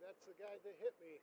that's the guy that hit me.